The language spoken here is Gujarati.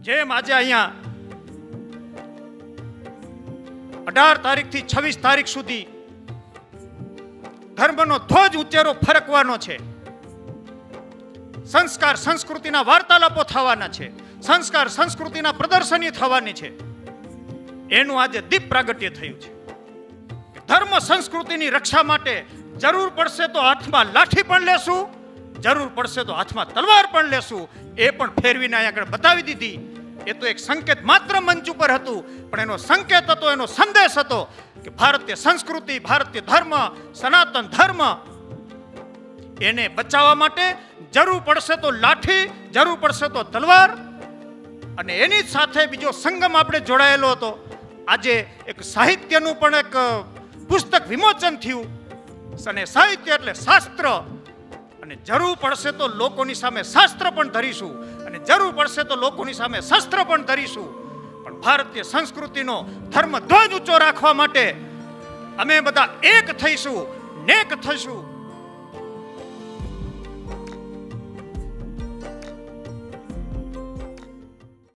જેમ આજે અહીંયા અઢાર તારીખથી છવ્વીસ તારીખ સુધી ધર્મનો ધ્વજ ઉચ્ચેરો ફરકવાનો છે. સંસ્કાર સંસ્કૃતિના વાર્તાલાપો થવાના છે. સંસ્કાર સંસ્કૃતિના પ્રદર્શની થવાની છે. એનું આજે દીપ પ્રાગટ્ય થયું છે. ધર્મ સંસ્કૃતિની રક્ષા માટે જરૂર પડશે તો હાથમાં લાઠી પણ લેશું. જરૂર પડશે તો હાથમાં તલવાર પણ લેશું. એ પણ ફેરવીને અહીંયા આગળ બતાવી દીધી. એ તો એક સંકેત માત્ર મંચ ઉપર હતું, પણ એનો સંકેત હતો, એનો સંદેશ હતો કે ભારતીય સંસ્કૃતિ, ભારતીય ધર્મ, સનાતન ધર્મ એને બચાવવા માટે જરૂર પડશે તો લાઠી, જરૂર પડશે તો તલવાર અને એની સાથે બીજો સંગમ આપણે જોડાયેલો હતો. આજે એક સાહિત્યનું પણ એક પુસ્તક વિમોચન થયું. અને સાહિત્ય એટલે શાસ્ત્ર. અને જરૂર પડશે તો લોકોની સામે શાસ્ત્ર પણ ધરીશું. અને જરૂર પડશે તો લોકોની સામે શસ્ત્ર પણ ધરીશું. પણ ભારતીય સંસ્કૃતિનો ધર્મ ધ્વજ ઊંચો રાખવા માટે અમે બધા એક થઈશું, નેક થઈશું.